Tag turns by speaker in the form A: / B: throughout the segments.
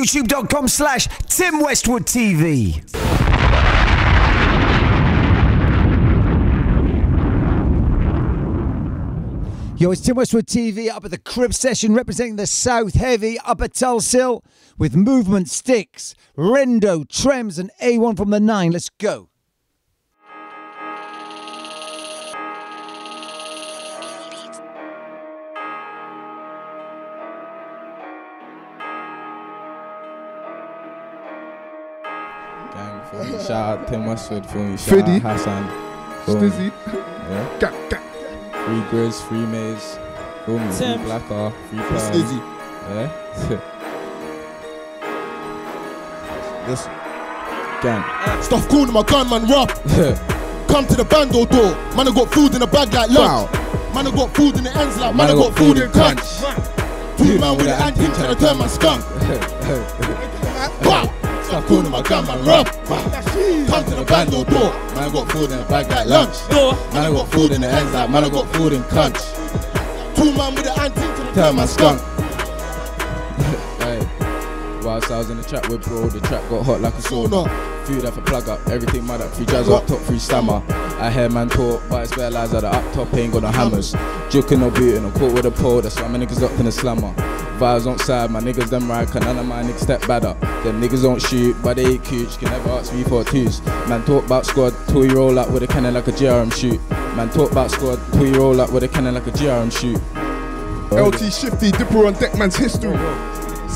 A: youtube.com slash Tim Westwood TV. Yo, it's Tim Westwood TV up at the Crib Session representing the South Heavy up at Tulse Hill with Movement Stickz, Rendo, Tremz, and A1 from the 9. Let's go.
B: Gang, feel me? Shout out Tim Westwood, feel me? Shout
C: Fiddy.
B: out Hassan.
C: Stizzy.
B: Yeah.
C: Gang, gang.
B: Free Grizz, free Maze. Feel me? Free Blacker, free Perm.
C: Stizzy.
B: Yeah.
C: Listen.
B: Gang.
C: Stuff cool to my gunman rough. Come to the bando door. Man, I got food in the bag like lunch. Man, I got food in the ends like man, I got food in crunch. Two man with an anti trying to turn my skunk. Wow. To my gunman rough. Come to the bando door.
B: Man, I got food in the bag like lunch. Man, I got food in the ends like man, I got food in crunch.
C: Two man with an anti trying to
B: Turn my skunk. I was in the trap with bro, the trap got hot like a sauna. Food up a plug up, everything mad up, free jazz up top, free stammer. I hear man talk, but it's bare lies at the up top, ain't got no hammers. Joking or beating, I'm caught with a pole, that's why my niggas locked in the slammer. Vibes on side, my niggas them right, can none of my niggas step badder. Them niggas don't shoot, but they eat cooch, can never ask me for twos. Man talk about squad, till you roll up with a cannon like a GRM shoot. Man talk about squad, till you roll up with a cannon like a GRM shoot.
C: LT Shifty, Dipper on Deckman's history.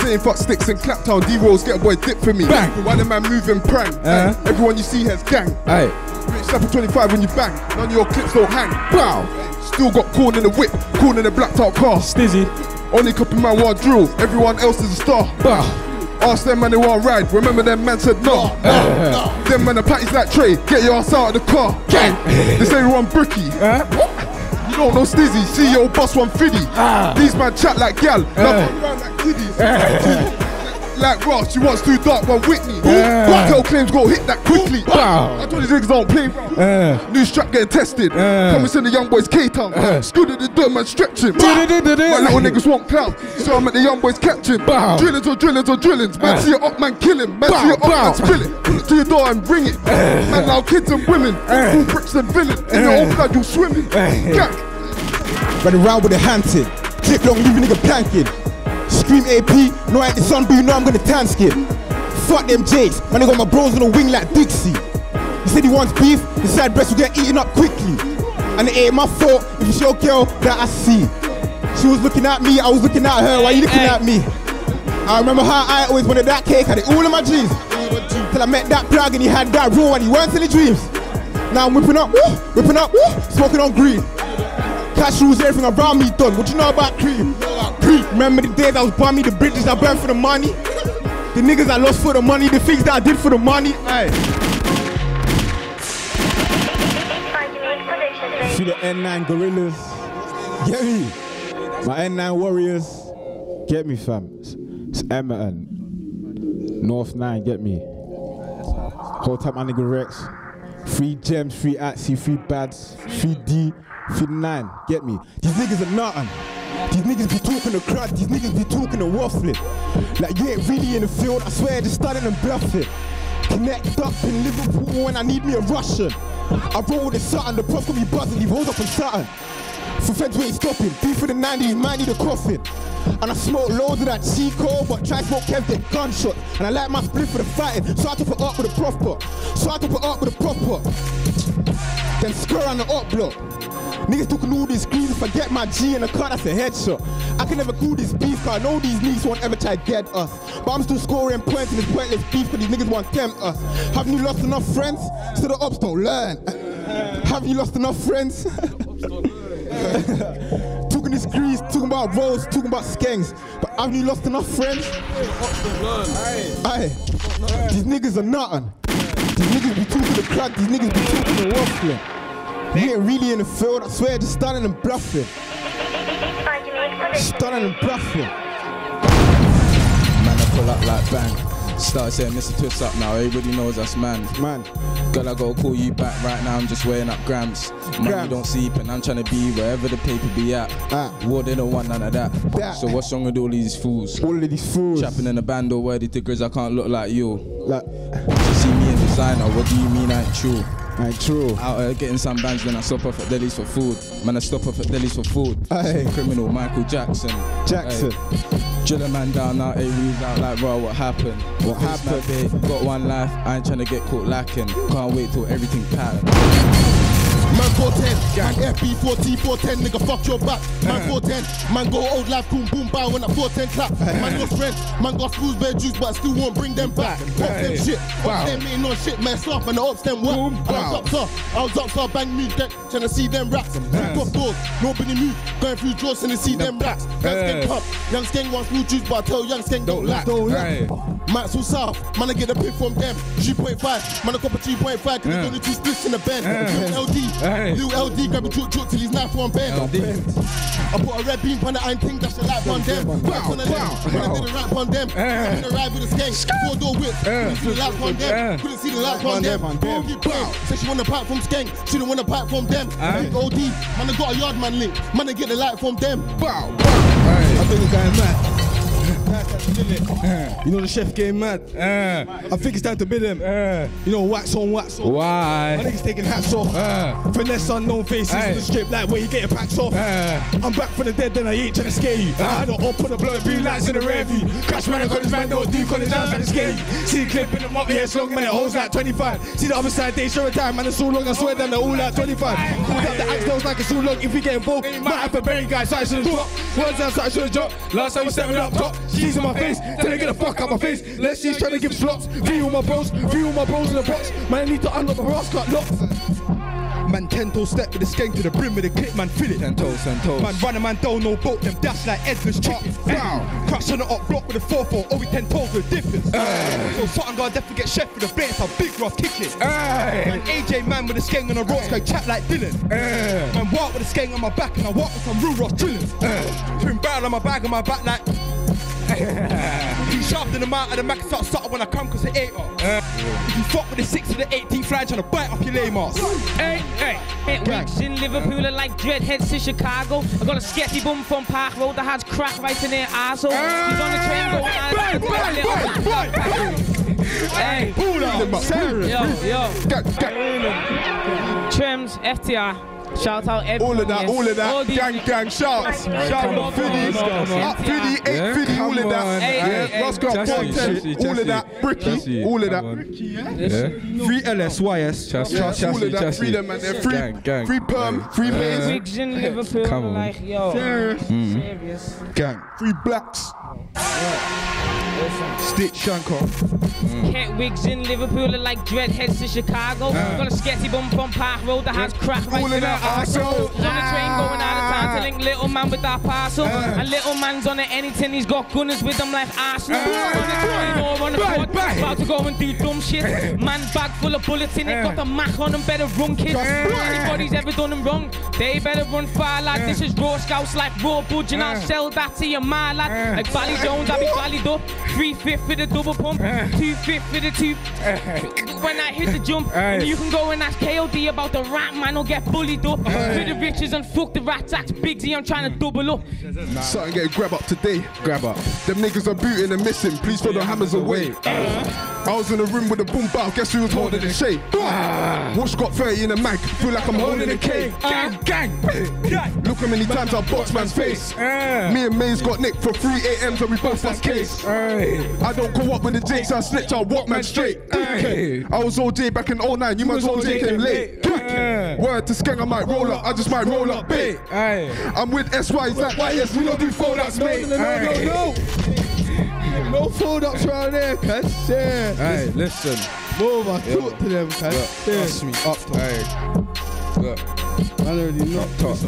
C: Saying fuck sticks and claptown, D rolls get a boy dip for me.
B: Bang.
C: Why the man moving prank?
B: Uh-huh.
C: Everyone you see has gang.
B: Hey,
C: Bitch, slap a 25 when you bang. None of your clips don't hang. Bow. Still got corn in the whip, corn in the blacked out car.
B: Stizzy,
C: Only copy man want drill, everyone else is a star.
B: bah.
C: Ask them man they want ride, remember them man said no. no. no. them man the patties like Trey, get your ass out of the car. Gang. this everyone bricky. You don't know Stizzy, CEO boss one fiddy. Ah. These man chat like gal, eh. love run like kiddies. Eh. Like Ross, she wants too dark, one Whitney. Cartel claims go hit that quickly.
B: Wow.
C: I told these niggas don't play. round. New strap getting tested. Come and send the young boys K-Town. Screwed at the dirt, man stretching. My little niggas want clout, so I'm at the young boys catching.
B: Bow.
C: Drillings or drillings or drillings. Man,
B: Uh.
C: see your up man kill him. Man,
B: Bow,
C: see your up man spill it. Pull it to your door and bring it. Man, now kids and women. Full bricks and villain. In your own blood, you swimming. Gang.
D: Running around with a hand tip. Clip long, leave a nigga planking. Scream AP, no I ain't the sun, but you know I'm gonna tan skin. Fuck them Jakes, man, they got my bros on the wing like Dixie. He said he wants beef, his side breast will get eaten up quickly. And it ain't my fault if it's your girl that I see. She was looking at me, I was looking at her, why you looking at me? I remember how I always wanted that cake, had it all in my dreams. Till I met that plug and he had that raw and he weren't in the dreams. Now I'm whipping up, woo, whipping up, woo, smoking on green. Cash rules everything around me done. What you know about cream? Creep. Remember the days I was bummy, the bridges I burned for the money? The niggas I lost for the money, the things that I did for the money. Aye. See the N9 gorillas. Get me. My N9 warriors. Get me, fam. It's, Edmonton. North 9, get me. Hold up my nigga Rex. Free gems, free Atsy, free bads, free D, free 9. Get me. These niggas are nothing. These niggas be talking the crowd, these niggas be talking the waffling. Like you ain't really in the field, I swear just starting and bluffing. Connect up in Liverpool when I need me a Russian. I roll with Sutton, the prof can be buzzing, he rolls up on Sutton. For feds we ain't stopping, beef for the 90s, man need a coffin. And I smoke loads of that Chico, but try smoke Kev get gunshot. And I like my split for the fighting, so I can put up with a proper. So I can put up with a proper. Then square on the up block. Niggas talking all these screens, if I get my G in the car, that's a headshot. I can never cool this beef, cause I know these niggas won't ever try to get us. But I'm still scoring points in this pointless beef, cause these niggas want to tempt us. Haven't you lost enough friends? So the ops don't learn. Have you lost enough friends? talking this grease, talking about rolls, talking about skanks. But haven't you lost enough friends? Aye. These niggas are nothing. These niggas be talking the crack, these niggas be talking the waffling. You ain't really in the field, I swear, just standing and bluffing. Standing and bluffing.
B: Man, I pull up like bang. Start saying Mr. Twist up now, everybody knows us man.
D: Man,
B: Girl, I gotta call you back right now, I'm just weighing up grams. Money
D: Grams.
B: don't sleep and I'm trying to be wherever the paper be at.
D: Ah.
B: War, they don't want none of that.
D: That.
B: So what's wrong with all these fools?
D: all of these fools.
B: Trapping in a band or wordy diggers, I can't look like you.
D: Like,
B: You see me in designer, what do you mean I ain't true?
D: Ain't true.
B: Out here getting some bands when I stop off at delis for food. Man, I stop off at delis for food.
D: Aye.
B: Criminal Michael Jackson.
D: Jackson.
B: Aye. Drill a man down now, Aries out like, bro, what happened?
D: What happened?
B: Got one life, I ain't trying to get caught lacking. Can't wait till everything pattern.
E: Man 410, man FB 14, 410, nigga fuck your back. Man 410, man go old life, boom boom bow when that 410 clap. Man got friends, man got schools, bare juice, but I still won't bring them back. Fuck them shit, fuck them ain't no shit, mess off and the ops them whack. I was up sir, I was up sir, bang me deck, trying to see them rats. Kick off doors, nobody move, going through drawers and to see them rats. Young skeng pump, young skeng wants blue juice, but I tell young skeng don't lack. Don't lack. Maxwell South, man, I get a pick from them. 3.5, man, I cop a 3.5, cause there's only two splits in the bend. Lil LD, Lil LD, grab a chook chook till he's knife one bend. I put a red beam on the iron thing, that's the light on them. Wax on the left, man, I did a rap on them. I'm in a ride with a skank, four door whip. Couldn't see the lights on them, couldn't see the lights on them. Don't get paid. Said she want a pipe from skank, she don't want a pipe from them. Big OD, man, I got a yard man link, man, I get the light from them.
F: Bow, I think it's going mad. You know the chef getting mad. I think it's time to bid him. You know, wax on, wax off.
B: Why?
F: I think he's taking hats off. Finesse unknown faces in the strip, like where you getting packs off. I'm back from the dead, then I ain't trying to scare you. I to open the blood, blue lights in the rear view. Crash man, I got this man, don't do college dance, trying to scare you. See the clip in the mop, yeah, it's long, man, it holds like 25. See the other side, they show a time, man, it's so long, I swear, then they're all like 25. Pulled up the axe, those like it's so long, if we get involved, might have a berry guy, so I should've dropped. Words out, so I should've dropped. Last time we stepping up top, she's in my face, tell her get the fuck out my face. Let's see, she's trying to give slots. View my bros, view my bros in the box. Man, I need to unlock my brass cut locks. Man, ten toe step with the skank to the brim with the clip, man, feel it.
B: Ten toes, ten toes.
F: Man, run a man down, no boat, them dash like Edgar's chicken. Wow. Crash on the up block with a 4 4, only 10 toes with a difference. So, something gonna definitely get chef with a blade, so big rough kicking. Man, AJ man with a skank on the rocks, go chat like Dylan. Man, walk with a skank on my back, and I walk with some real rough chillin'. Twin barrel on my bag, on my back like. He sharp in the mouth of the Mac start started when I come cause it ain't up. If you fuck with the 6 to the 18 fly trying to bite off your lame ass.
G: Hey, hey. It weeks in Liverpool are like dreadheads to Chicago. I got a sketchy bum from Park Road that has crack right in their arsehole. He's on the train going
F: Bang, bang,
G: Hey,
F: Pull out.
G: yo, yo. Tremz, FTR. Shout out everyone.
C: All of that,
G: yes.
C: all of that,
G: All
C: gang, gang, shouts. Shout out Fiddy,
G: come on, come on.
C: up Fiddy, eight Fiddy, all of that.
B: on.
G: Hey,
C: Yeah,
G: hey,
C: Roscoe,
B: Chelsea,
C: 410, all of that, Bricky, all of that.
B: Yeah.
F: Free LSYS.
B: Chelsea,
C: Yeah,
B: Chelsea,
C: all of that,
B: Chelsea.
C: free them, man. They're free,
B: Gang, gang.
C: free perm, free maze,
G: Wigs in Liverpool
B: Come on.
G: like, yo. Serious.
C: gang, free blacks.
F: Stitch Shanko.
G: Cat mm. wigs in Liverpool are like dreadheads to Chicago. Got a sketchy bum from Park Road that has crack right in
C: that,
G: arsehole. On the train going out of town to link little man with that parcel. And little man's on the anything, he's got gunners with him like Arsenal. on the train on the court,
B: bang.
G: about to go and do dumb shit. Man bag full of bullets in it, got the mac on him, better run kids. Anybody's ever done him wrong, they better run far lad. This is raw scouts like raw budge and I'll sell that to your my lad. Like Bally Jones, I'll be valid up. Three fifth for the double pump, two fifth for the two. When I hit the jump, and you can go and ask KOD about the rat man or get bullied up. For the riches and fuck the rat tax, Bigsy, I'm trying to double up.
C: Something get grab up today.
B: Grab up.
C: Them niggas are booting and missing. Please throw the hammers away. Uh-huh. I was in the room with a boom bow. Guess who was holding the shade? What's got 30 in a mag? Feel like I'm holding a K. Uh-huh.
B: Gang, gang.
C: Look how many times I box man's face. Me and Maze got nicked for 3 a.m. so we both lost case. I don't go up with the jakes, I snitch, I walk man straight. I was OJ back in 09, you man's OJ came late. Word to skeng, I might roll up, I just might roll up bait. I'm with SY, it's like, why yes, we don't do fold ups, mate.
F: No, no, no, no. No fold ups around there, cuz. Yeah.
B: Hey, listen.
F: Move I talk to them, cuz.
B: Trust me. Up top. Look.
F: Man already know.
B: Top.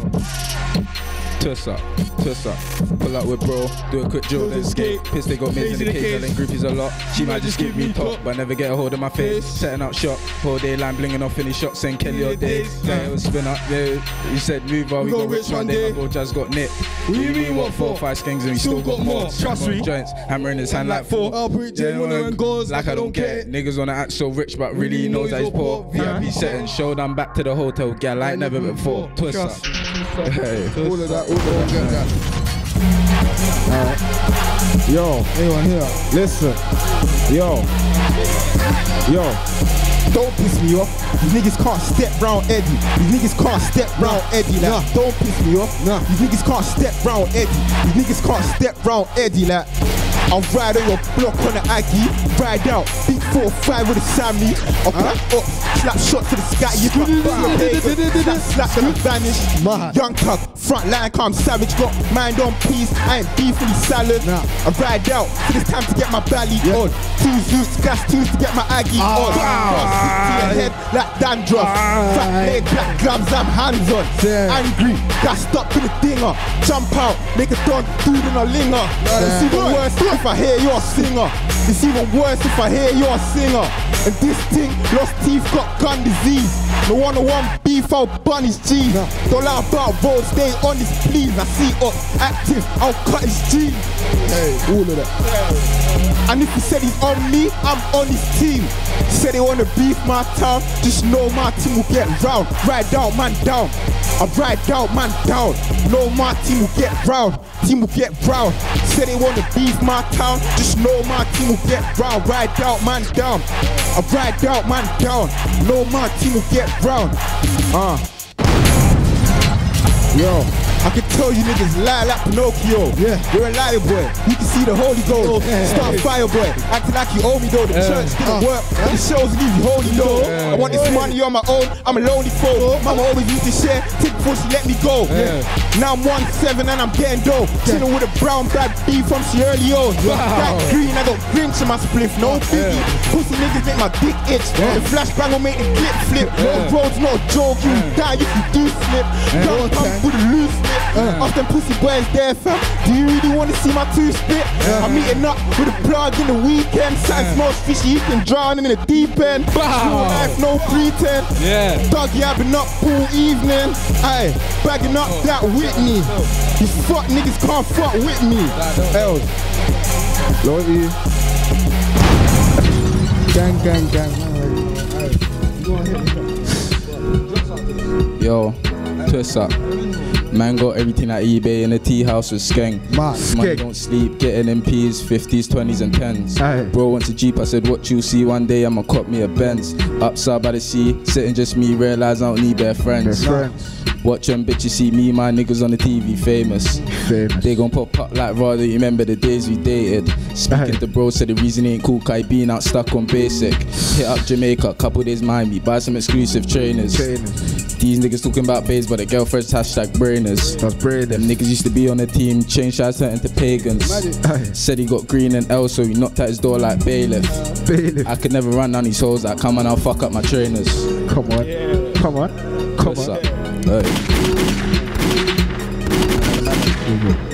B: Twist up, twist up. Pull up with bro, do a quick drill, then skate. Piss, they got mids in the cage, selling groupies a lot. She might just give me top, but never get a hold of my face. Setting up shop, whole day line blinging off any shots, saying Kelly all day. Yeah, it was spin up, yeah. You said move on, we got rich one day. My bro just got nicked.
F: What you mean, what
B: Four,
F: for?
B: five skings and we still got more.
F: Trust me.
B: Joints, hammer in his hand like four.
F: I'll one and goes
B: like I don't care. Niggas wanna act so rich, but really he knows that he's poor. VIP setting, showed I'm back to the hotel, gal like never before. Twist up. Hey.
C: All of that, that.
D: Yo,
F: Anyone here?
D: listen. Yo. Yo. Don't piss me off. These niggas can't step round Eddie. These niggas can't step round Eddie. Like, don't piss me off.
F: Nah.
D: These niggas can't step round Eddie. These niggas can't step round Eddie. Like, I'll riding your block on the Aggie. Ride out, big 4-5 with a Sammy. I'll back up, slap shots to the sky. You can slap, slap, then I vanish.
F: Mad.
D: Young tug, front line, calm savage. Got mind on peace, I ain't beefing these salad.
F: Nah.
D: I ride out, so it's time to get my belly on. Two Zeus, gas twos to get my Aggie ah. on. Cross to your head like dandruff. Fat ah. leg, black gloves, I'm hands on.
F: Yeah.
D: Angry, got stuck to the dinger. Jump out, make a done, dude in a linger. It's even worse if I hear you're a singer. It's even worse if I hear you're a singer. And this thing, lost teeth, got gun disease. No one on one beef, I'll bun his G's. Don't lie about road, stay on his please. I see us active, I'll cut his jeans.
F: Hey, all of that.
D: And if he said he's on me, I'm on his team. Said they wanna beef my town, just know my team will get round. Ride down, man down. I ride down, man down. Know my team will get round. Team will get round. Said they wanna beef my town, just know my team will get round. Ride out, man down. I ride out, man down. Know my team will get round. Uh. Yo, I can tell you niggas lie like Pinocchio.
F: Yeah.
D: You're a liar boy. You can see the Holy Ghost.
F: Yeah.
D: Start fire boy. Acting like you owe me though. The church didn't
F: Uh.
D: work. But the shows leave you holy though. I want this money on my own. I'm a lonely fool. Mama always used to share. Take before she let me go. Yeah. Now I'm one seven and I'm getting dough. Chilling with a brown bad beef from Sierra Leone. That green, I got Grinch in my spliff. No biggie. Pussy niggas make my dick itch. The flashbang will make the clip flip. Yeah. No roads, no joke. You die if you do slip. Don't come with a loose Uh. Off them pussy boys there, fam. Do you really want to see my two spit? I'm meeting up with a plug in the weekend. Something smells fishy, you can drown in the deep end. Real life, no pretend.
B: Yeah.
D: Doggy, I've been up all evening. Aye, bagging up that Whitney. You fuck niggas can't fuck with me.
F: Els. Love you. Gang, gang, gang.
B: Yo, twist up. Man got everything at eBay in the tea house with skeng. Money don't sleep, getting MPs, 50s, 20s, and 10s.
D: Aye.
B: Bro wants a Jeep, I said, What you see one day, I'ma cop me a Benz. Upside by the sea, sitting just me, realize I don't need bare friends.
D: friends.
B: Watch them bitches see me, my niggas on the TV, famous.
D: Famous.
B: They gon' pop up like rather you remember the days we dated. Speaking
D: Aye.
B: to bro, said the reason he ain't cool, cause being out stuck on basic. Hit up Jamaica, couple days Miami, buy some exclusive trainers.
D: Trainers.
B: These niggas talking about babes, but the girlfriends hashtag brainers.
D: That's brave.
B: Them niggas used to be on the team, changed shots turned into pagans.
D: Aye.
B: Said he got green and L, so he knocked at his door like bailiff.
D: Bailiff.
B: I could never run down these hoes that come on, I'll fuck up my trainers.
D: Come on. Come on. Come
B: What's
D: on.
B: up? Hey.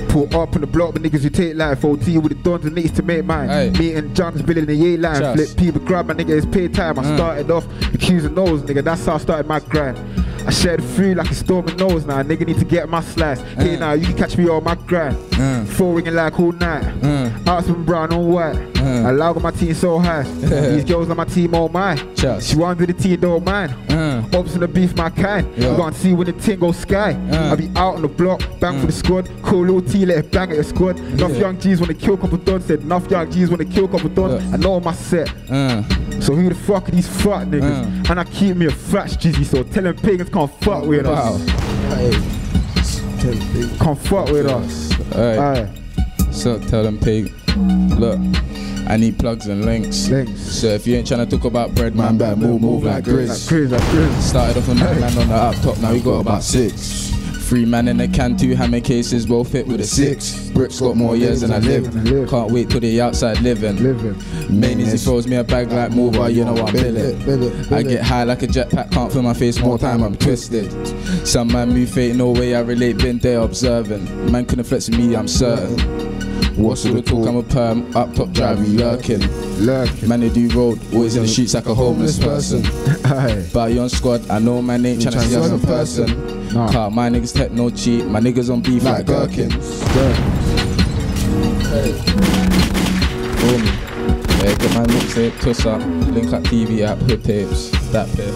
D: Put up on the block, but niggas who take life. OT with the dons and niggas to make mine. Me and John's building the yay line. Flip people grab my nigga, it's pay time. I
B: Mm.
D: started off accusing those, nigga. That's how I started my grind. I shared food like a storming nose now. Nigga need to get my slice. Hey
B: Mm.
D: now, you can catch me on my grind.
B: Mm.
D: Four ringing like all night.
B: Mm.
D: Ask from brown on white.
B: Mm.
D: I on my team so high. These girls on my team all mine.
B: Trust.
D: She runs with the team, don't mind.
B: Mm.
D: Ops in the beef, my kind.
B: Yeah.
D: You gonna see when the ting goes sky.
B: Uh.
D: I be out on the block, bang for the squad. Cool little T, let it bang at the squad. Enough young G's wanna kill couple dons. Said enough young G's wanna kill couple dons.
B: Yeah.
D: I know my set.
B: Uh.
D: So who the fuck are these fuck niggas?
B: Uh.
D: And I keep me a fat jizzy, so tell them pagans can't fuck with
B: Wow.
D: us. Can't fuck with us.
B: Alright.
D: Aye.
B: So tell them pig. Look, I need plugs and links.
D: Links.
B: So if you ain't trying to talk about bread, man, better move, move like
D: Like
B: Grizz.
D: Grizz, like Grizz.
B: Started off on that land on the up top, now we got about six. Three man in a can, two hammer cases, both fit with a six. Bricks got more years than I live. Can't wait till the outside living. Main easy throws me a bag like mover, you know I'm billing. I get high like a jetpack, can't feel my face more time, I'm twisted. Some man move fate, no way I relate, been there observing. Man couldn't flex with me, I'm certain. What's all the talk? I'm a perm, up top driving, lurking.
C: Lurking.
B: Man, they do road, always in the streets like a homeless person.
C: Aye.
B: But on squad, I know man ain't tryna see us in person.
C: Nah.
B: Car, my niggas tech no cheat, my niggas on beef like gherkins. Boom. Yeah, get my mixtape, tuss up, link up TV app, hood tapes, that bit.